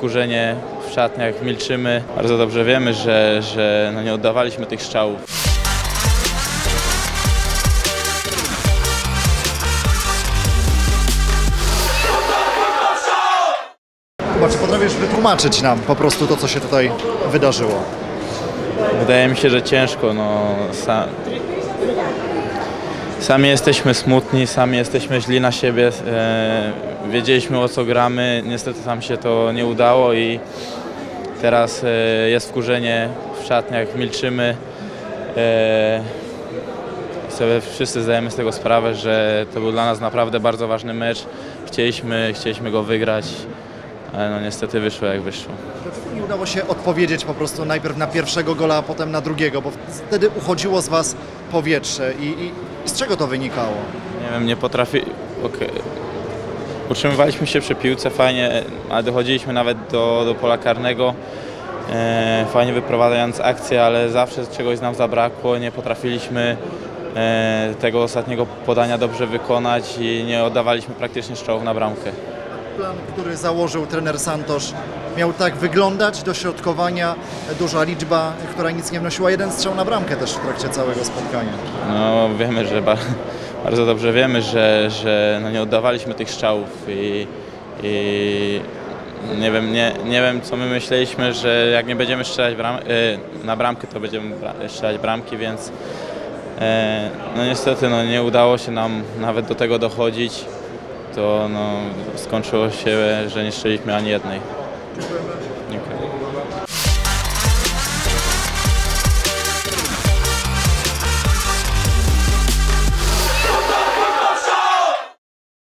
wkurzenie w szatniach, milczymy. Bardzo dobrze wiemy, że, że no nie oddawaliśmy tych strzałów. Chyba, czy potrafisz wytłumaczyć nam po prostu to, co się tutaj wydarzyło? Wydaje mi się, że ciężko. No, sa... Sami jesteśmy smutni, sami jesteśmy źli na siebie. E, wiedzieliśmy o co gramy, niestety nam się to nie udało i teraz e, jest wkurzenie w szatniach, milczymy. E, sobie wszyscy zdajemy z tego sprawę, że to był dla nas naprawdę bardzo ważny mecz. Chcieliśmy, chcieliśmy go wygrać, ale no niestety wyszło jak wyszło. Nie udało się odpowiedzieć po prostu najpierw na pierwszego gola, a potem na drugiego? Bo wtedy uchodziło z Was powietrze i, i, z czego to wynikało? Nie wiem, nie potrafi. okej. Utrzymywaliśmy się przy piłce fajnie, a dochodziliśmy nawet do, do pola karnego. E, fajnie wyprowadzając akcję, ale zawsze czegoś nam zabrakło. Nie potrafiliśmy e, tego ostatniego podania dobrze wykonać i nie oddawaliśmy praktycznie strzałów na bramkę. Plan, który założył trener Santosz, miał tak wyglądać, dośrodkowania, duża liczba, która nic nie wnosiła, jeden strzał na bramkę też w trakcie całego spotkania. No, wiemy, że ba- bardzo dobrze wiemy, że, że no nie oddawaliśmy tych strzałów i, i nie, wiem, nie, nie wiem, co my myśleliśmy, że jak nie będziemy strzelać bram, e, na bramkę, to będziemy bra- strzelać bramki, więc e, no niestety no, nie udało się nam nawet do tego dochodzić. To no, skończyło się, że nie strzeliliśmy ani jednej.